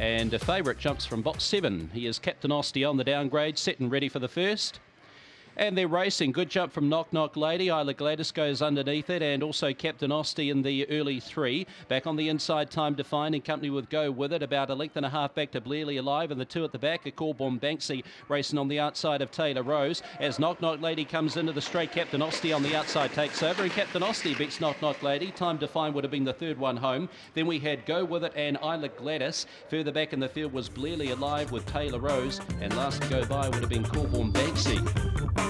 And a favourite jumps from box seven. He is Captain Osty on the downgrade, set and ready for the first. And they're racing. Good jump from Knock Knock Lady. Isla Gladys goes underneath it, and also Captain Osty in the early three. Back on the inside, Time Defined in company with Go With It. About a length and a half back to Blearly Alive, and the two at the back are Corborn Banksy racing on the outside of Taylor Rose. As Knock Knock Lady comes into the straight, Captain Osty on the outside takes over, and Captain Osty beats Knock Knock Lady. Time Defined would have been the third one home. Then we had Go With It and Isla Gladys. Further back in the field was Blearly Alive with Taylor Rose, and last to go by would have been Corborn Banksy.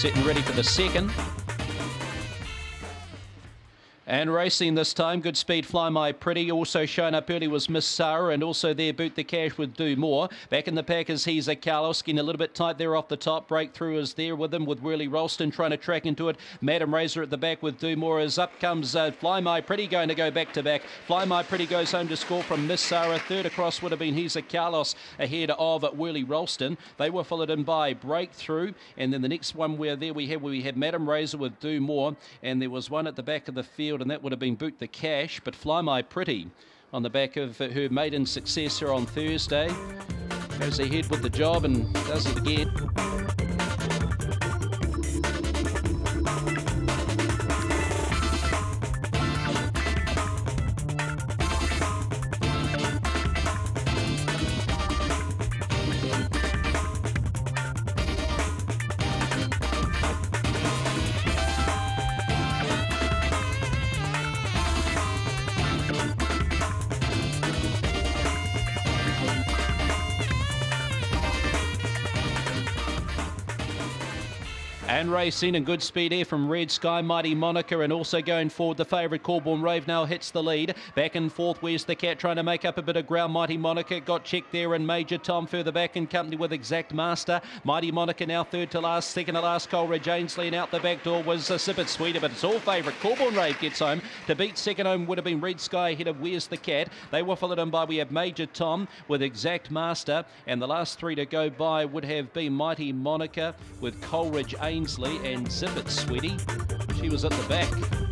Sitting ready for the second. And racing this time, good speed, Fly My Pretty. Also shown up early was Miss Sarah, and also there Boot the Cash with Do More. Back in the pack is He's a Carlos, getting a little bit tight there off the top. Breakthrough is there with him with Whirly Ralston trying to track into it. Madam Razor at the back with Do More. As up comes uh, Fly My Pretty going to go back to back. Fly My Pretty goes home to score from Miss Sarah. Third across would have been He's a Carlos ahead of Whirly Ralston. They were followed in by Breakthrough, and then the next one where there we have we had Madam Razor with Do More, and there was one at the back of the field and that would have been Boot the Cash, but Fly My Pretty on the back of uh, her maiden successor on Thursday. Goes ahead with the job and does it again. And racing and good speed here from Red Sky, Mighty Monica, and also going forward, the favourite Corborn Rave now hits the lead. Back and forth, where's the cat trying to make up a bit of ground? Mighty Monica got checked there, and Major Tom further back in company with Exact Master. Mighty Monica now third to last, second to last, Coleridge Ainsley, and out the back door was a Sip It Sweeter, but it's all favourite. Corborn Rave gets home. To beat second home would have been Red Sky ahead of Where's the Cat. They were followed in by, we have Major Tom with Exact Master, and the last three to go by would have been Mighty Monica with Coleridge Ainsley and Zip It, Sweetie. She was at the back.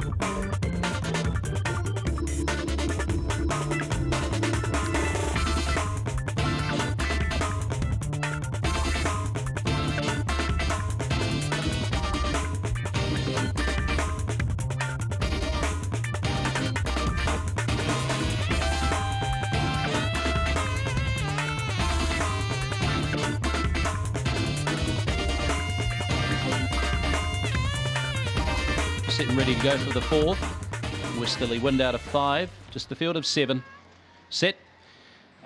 Sitting ready to go for the fourth. Westerly wind out of five, just the field of seven. Set,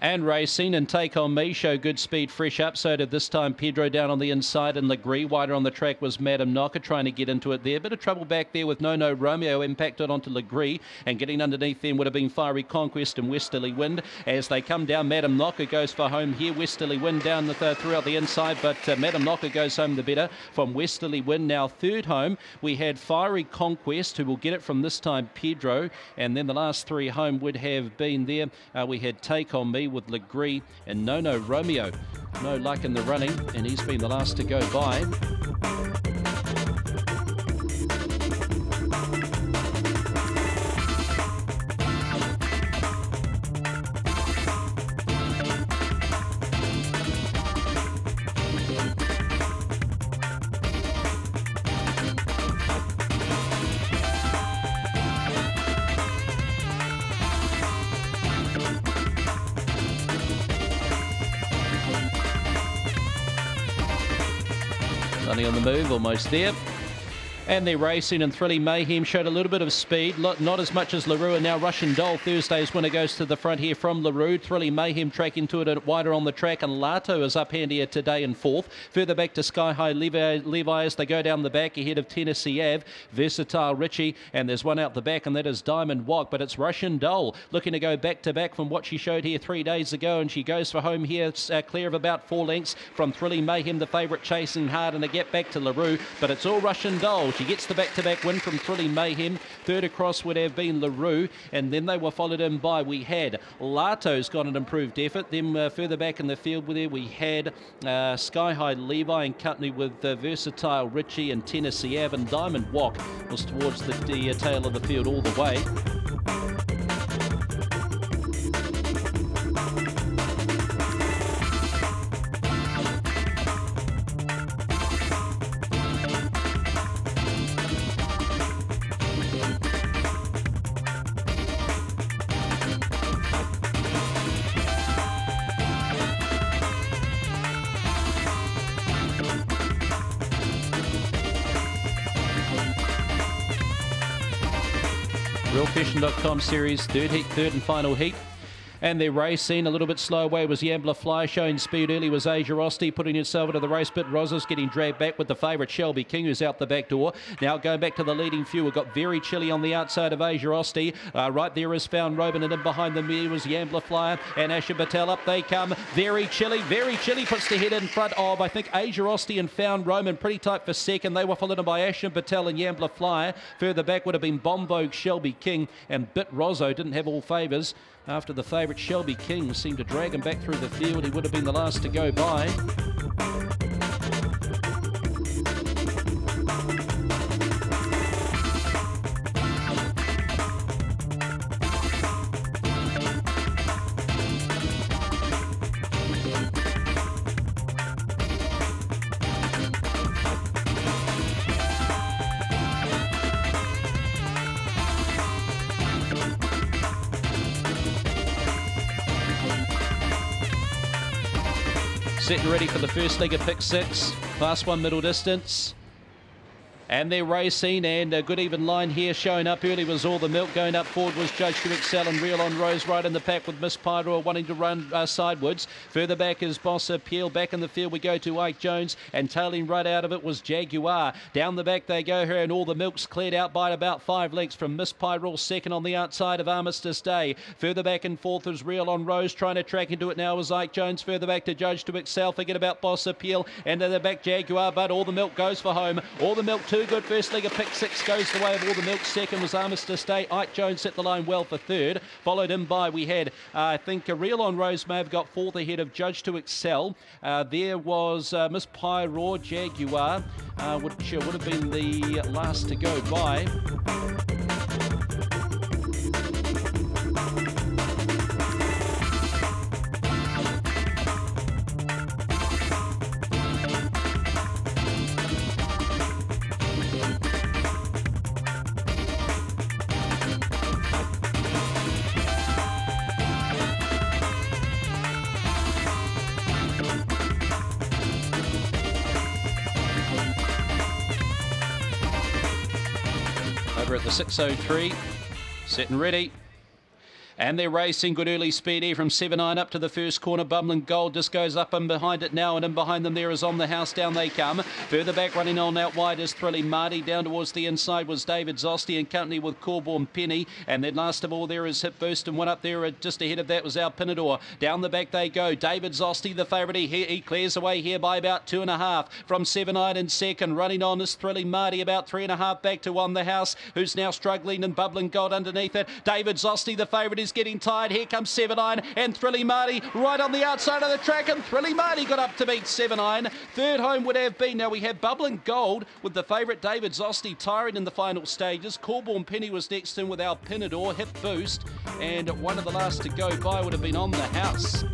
and racing and take on me show good speed fresh up. So did this time pedro down on the inside and legree wider on the track was madam knocker trying to get into it there. Bit of trouble back there with no no romeo impacted onto legree and getting underneath them would have been fiery conquest and westerly wind. As they come down madam knocker goes for home here. Westerly wind down the th- throughout the inside but uh, madam knocker goes home the better from westerly wind. Now third home we had fiery conquest who will get it from this time pedro. And then the last three home would have been there. Uh, we had take on me with Legree and No No Romeo. No luck in the running, and he's been the last to go by. Running on the move, almost there. And they're racing and Thrilling Mayhem showed a little bit of speed, not as much as LaRue. And now Russian Doll, Thursday's winner, goes to the front here from LaRue. Thrilling Mayhem tracking to it wider on the track. And Lato is up handier today in fourth. Further back to Sky High Levi, Levi as they go down the back ahead of Tennessee Ave. Versatile Richie. And there's one out the back, and that is Diamond Walk. But it's Russian Doll looking to go back to back from what she showed here three days ago. And she goes for home here, uh, clear of about four lengths from Thrilling Mayhem, the favourite, chasing hard. And a get back to LaRue. But it's all Russian Doll. She gets the back to back win from Thrilling Mayhem. Third across would have been LaRue, and then they were followed in by we had Lato's got an improved effort. Then uh, further back in the field there we had uh, Sky High Levi in company with uh, Versatile Richie and Tennessee Ave, and Diamond Walk was towards the, the tail of the field all the way. RealFishing.com series, third heat, third and final heat and their race scene. A little bit slow away was Yambler Fly, showing speed early was Asia Rosti, putting himself into the race but Rosas getting dragged back with the favourite Shelby King, who's out the back door. Now going back to the leading few. We've got very chilly on the outside of Asia Rosti. Uh, right there is found Robin, and in behind them here was Yambler Flyer and Asher Patel. Up they come. Very chilly, very chilly. Puts the head in front of, I think, Asia Rosti and found Roman pretty tight for second. They were followed in by Asher Patel and Yambler Flyer. Further back would have been Bombo Shelby King and Bit Rosso. Didn't have all favours after the favourite Shelby King seemed to drag him back through the field. He would have been the last to go by. Set and ready for the first leg of pick six. Class one middle distance. And they're racing, and a good even line here showing up early was all the milk. Going up forward was Judge to Excel and Real on Rose right in the pack with Miss Pyro wanting to run uh, sidewards. Further back is Boss Appeal. Back in the field we go to Ike Jones, and tailing right out of it was Jaguar. Down the back they go here and all the milk's cleared out by about five lengths from Miss Pyro, second on the outside of Armistice Day. Further back and forth is Real on Rose, trying to track into it now is Ike Jones. Further back to Judge to Excel. Forget about Boss Appeal, and in the back Jaguar, but all the milk goes for home. All the milk two too good. First leg pick six goes the way of all the milk. Second was Armistice Day. Ike Jones set the line well for third. Followed in by, we had, uh, I think, a Real on Rose may have got fourth ahead of Judge to Excel. Uh, there was uh, Miss Pyro Jaguar, uh, which would have been the last to go by. At the 603. Sitting ready. And they're racing. Good early speed here from 7-9 up to the first corner. Bubbling Gold just goes up and behind it now. And in behind them there is On the House. Down they come. Further back running on out wide is Thrilling Marty. Down towards the inside was David Zosti in company with Corborn Penny. And then last of all there is Hip Boost. And one up there uh, just ahead of that was our Pinador. Down the back they go. David Zosti, the favourite. He, he clears away here by about two and a half. From 7-9 in second. Running on is Thrilling Marty. About three and a half back to On the House. Who's now struggling and Bubbling Gold underneath it. David Zosti, the favourite is getting tired. Here comes 7-9 and Thrilly Marty right on the outside of the track and Thrilly Marty got up to beat 7-9. Third home would have been. Now we have Bubbling Gold with the favourite David Zosti tiring in the final stages. Corborn Penny was next in with our Pinador hip boost and one of the last to go by would have been on the house.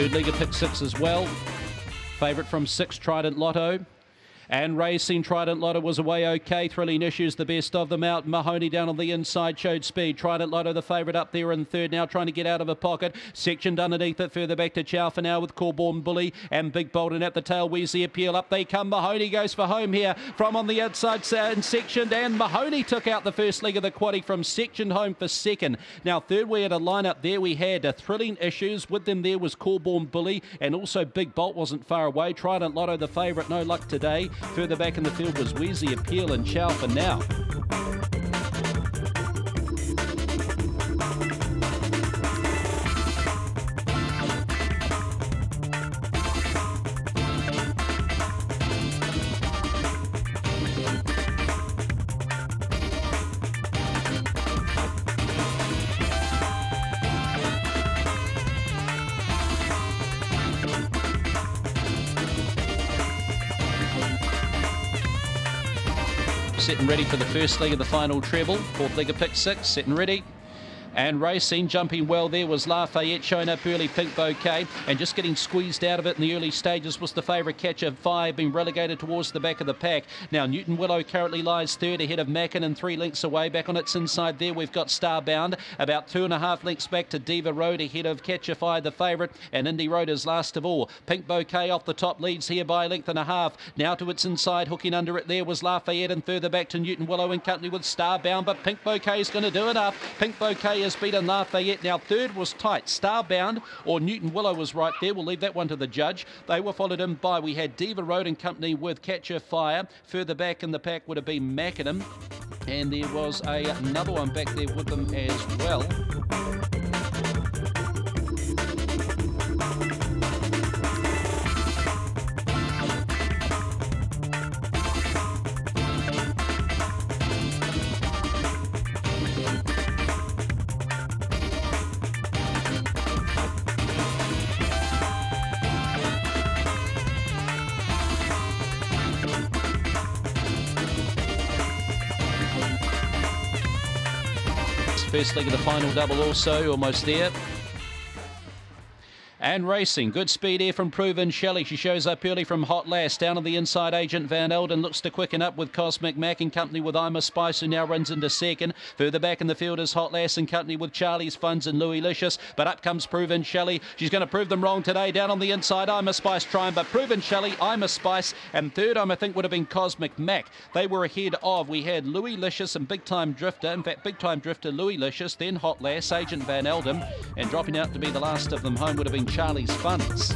Third leg of pick six as well. Favourite from six, Trident Lotto. And Racing Trident Lotto was away okay. Thrilling Issues, the best of them out. Mahoney down on the inside showed speed. Trident Lotto, the favourite up there in third now, trying to get out of a pocket. Sectioned underneath it, further back to Chow for now with Corborn Bully and Big Bolton at the tail. Weezy appeal up. They come. Mahoney goes for home here from on the outside and sectioned. And Mahoney took out the first leg of the quaddy from sectioned home for second. Now, third, we had a lineup there. We had uh, Thrilling Issues. With them there was Corborn Bully and also Big Bolt wasn't far away. Trident Lotto, the favourite, no luck today. Further back in the field was Wheezy Appeal and Chow for now. Setting ready for the first leg of the final treble. Fourth leg of pick six, setting ready and racing. Jumping well there was Lafayette, showing up early Pink Bouquet, and just getting squeezed out of it in the early stages was the favourite catcher. Five being relegated towards the back of the pack. Now Newton Willow currently lies third ahead of Mackin and three lengths away. Back on its inside there, we've got Starbound about two and a half lengths back to Diva Road ahead of Catcher Fire, the favourite, and Indy Road is last of all. Pink Bouquet off the top leads here by a length and a half. Now to its inside, hooking under it there was Lafayette, and further back to Newton Willow and company with Starbound, but Pink Bouquet is going to do enough. Pink Bouquet has beaten Lafayette. Now, third was tight. Starbound or Newton Willow was right there. We'll leave that one to the judge. They were followed in by, we had Diva Road and Company with Catcher Fire. Further back in the pack would have been Macadam. And there was a, another one back there with them as well. First leg of the final double also, almost there and racing. Good speed here from Proven Shelley. She shows up early from Hot Lass. Down on the inside, Agent Van Elden looks to quicken up with Cosmic Mac in company with I'm a Spice, who now runs into second. Further back in the field is Hot Lass in company with Charlie's Funds and Louis Licious. But up comes Proven Shelley. She's going to prove them wrong today. Down on the inside, I'm a Spice trying, but Proven Shelley, I'm a Spice. And third, I think, would have been Cosmic Mac. They were ahead of, we had Louis Licious and Big Time Drifter. In fact, Big Time Drifter, Louis Licious, then Hot Lass, Agent Van Elden. And dropping out to be the last of them home would have been Charlie's Funds.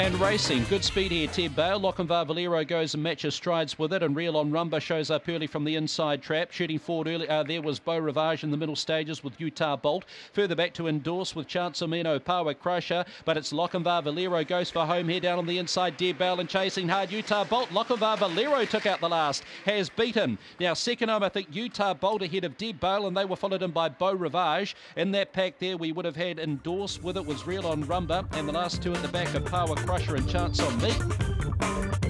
And racing. Good speed here, Ted Bale. Lochinvar Valero goes and matches strides with it, and Real on Rumba shows up early from the inside trap. Shooting forward early, uh, there was Beau Rivage in the middle stages with Utah Bolt. Further back to endorse with Chance Amino Power Crusher, but it's Lochinvar Valero goes for home here down on the inside. Dead Bale and chasing hard Utah Bolt. Lochinvar Valero took out the last, has beaten. Now, second home, I think Utah Bolt ahead of Dead Bale, and they were followed in by Beau Rivage. In that pack there, we would have had endorse with it was Real on Rumba, and the last two at the back are Power Crusher and Chance on Me.